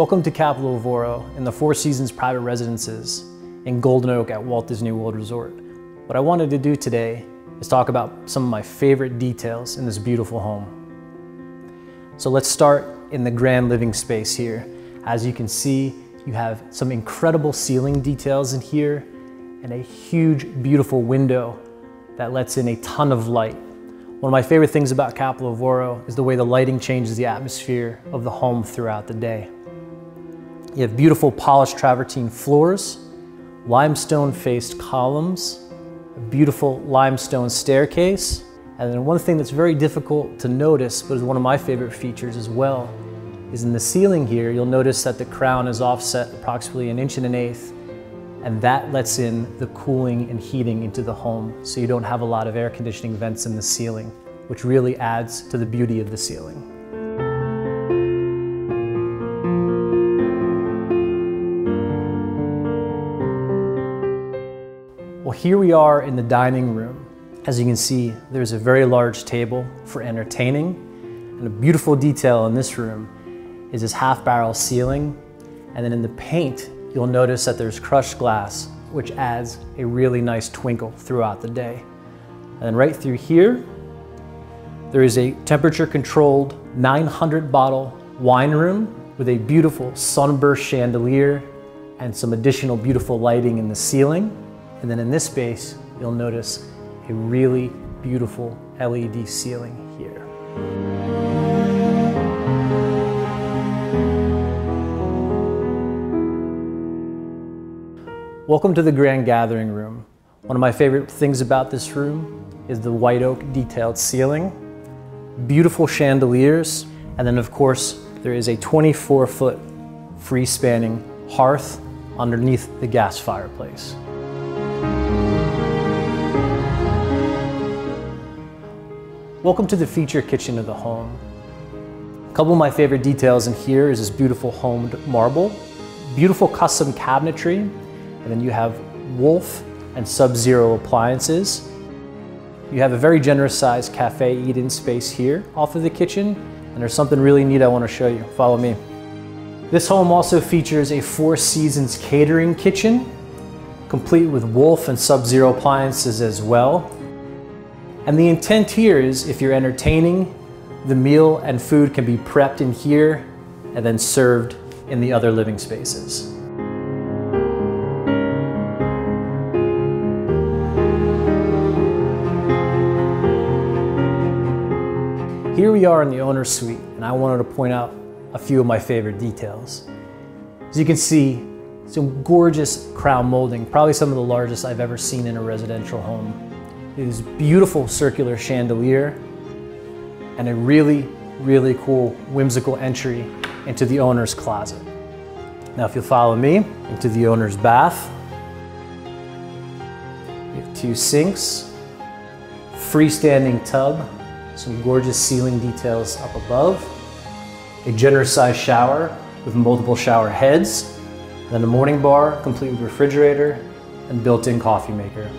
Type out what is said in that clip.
Welcome to Capolavoro in the Four Seasons Private Residences in Golden Oak at Walt Disney World Resort. What I wanted to do today is talk about some of my favorite details in this beautiful home. So let's start in the grand living space here. As you can see, you have some incredible ceiling details in here and a huge, beautiful window that lets in a ton of light. One of my favorite things about Capolavoro is the way the lighting changes the atmosphere of the home throughout the day. You have beautiful polished travertine floors, limestone faced columns, a beautiful limestone staircase, and then one thing that's very difficult to notice, but is one of my favorite features as well, is in the ceiling here, you'll notice that the crown is offset approximately an inch and an eighth and that lets in the cooling and heating into the home so you don't have a lot of air conditioning vents in the ceiling, which really adds to the beauty of the ceiling. Well, here we are in the dining room. As you can see, there's a very large table for entertaining, and a beautiful detail in this room is this half barrel ceiling, and then in the paint, you'll notice that there's crushed glass, which adds a really nice twinkle throughout the day. And then right through here, there is a temperature controlled 900 bottle wine room with a beautiful sunburst chandelier and some additional beautiful lighting in the ceiling. And then in this space, you'll notice a really beautiful LED ceiling here. Welcome to the Grand Gathering Room. One of my favorite things about this room is the white oak detailed ceiling, beautiful chandeliers, and then of course there is a 24 foot free spanning hearth underneath the gas fireplace. Welcome to the feature kitchen of the home. A couple of my favorite details in here is this beautiful honed marble, beautiful custom cabinetry, and then you have Wolf and Sub-Zero appliances. You have a very generous sized cafe eat-in space here off of the kitchen, and there's something really neat I want to show you. Follow me. This home also features a Four Seasons catering kitchen, complete with Wolf and Sub-Zero appliances as well. And the intent here is if you're entertaining, the meal and food can be prepped in here and then served in the other living spaces. Here we are in the owner's suite, and I wanted to point out a few of my favorite details. As you can see, some gorgeous crown molding, probably some of the largest I've ever seen in a residential home. It is beautiful circular chandelier and a really, really cool whimsical entry into the owner's closet. Now if you'll follow me into the owner's bath, we have two sinks, freestanding tub, some gorgeous ceiling details up above, a generous sized shower with multiple shower heads, then a morning bar complete with refrigerator and built-in coffee maker.